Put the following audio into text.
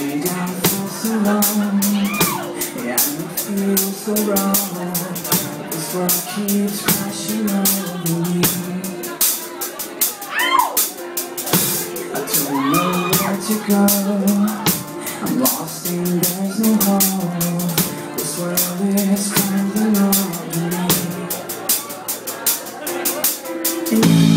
Stay down for so long Yeah, I feel so wrong This world keeps crashing over me I don't know where to go I'm lost and there's no hope This world is crashing over me